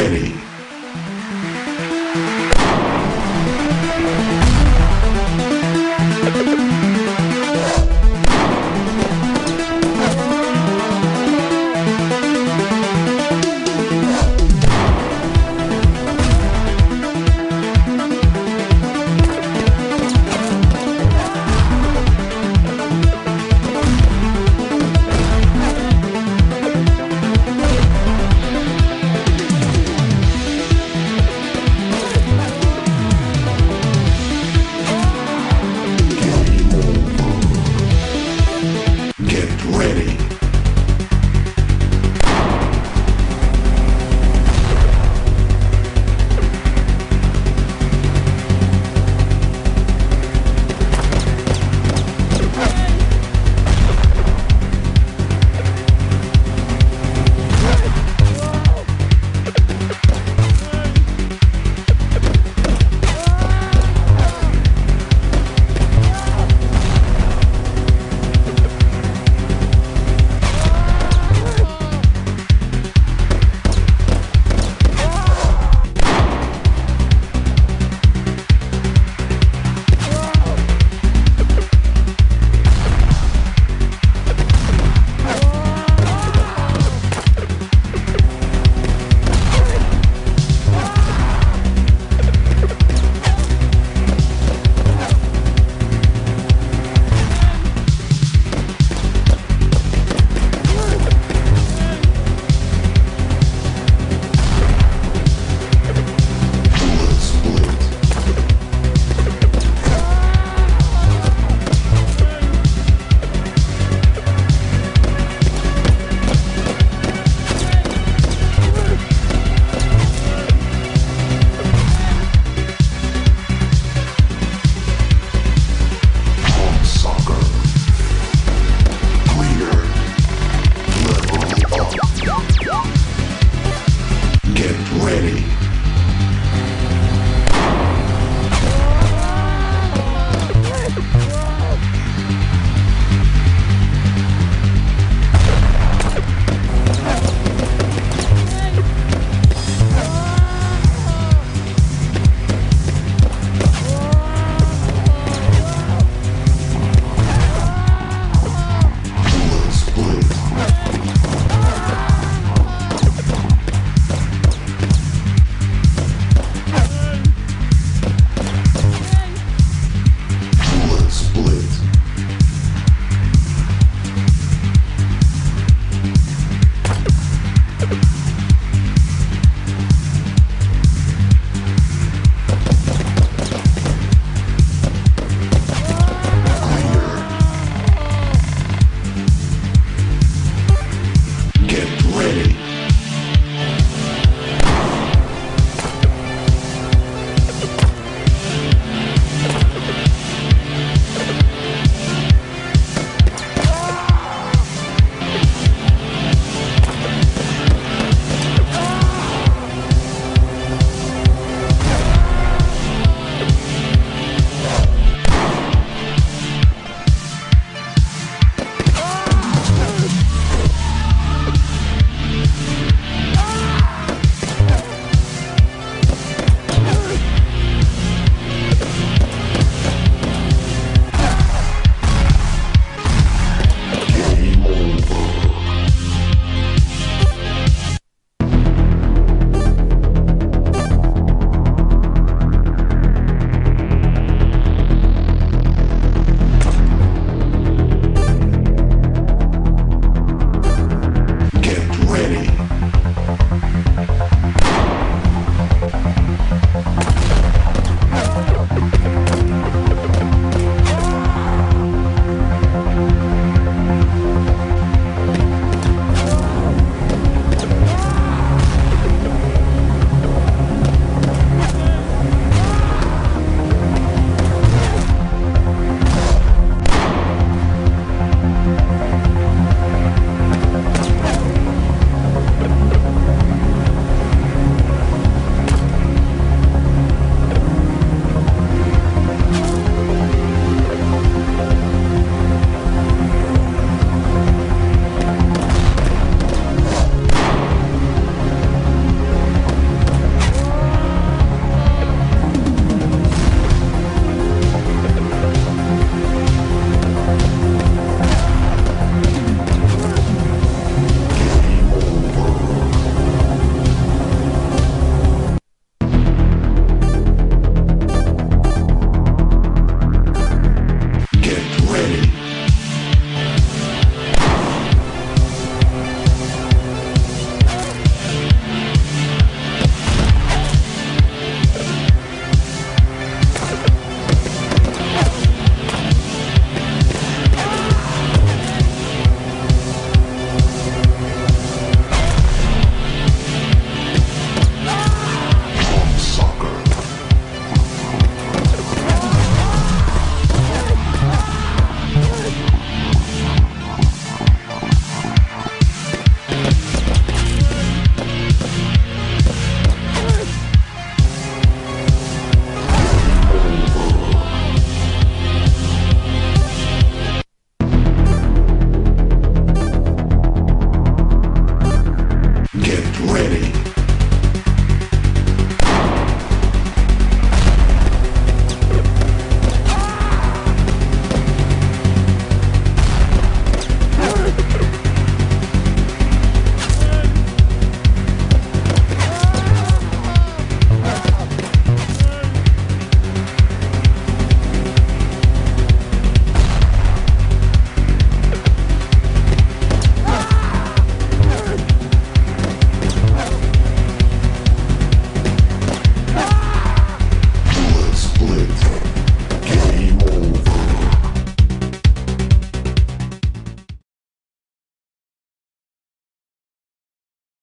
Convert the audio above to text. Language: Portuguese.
ready. ready.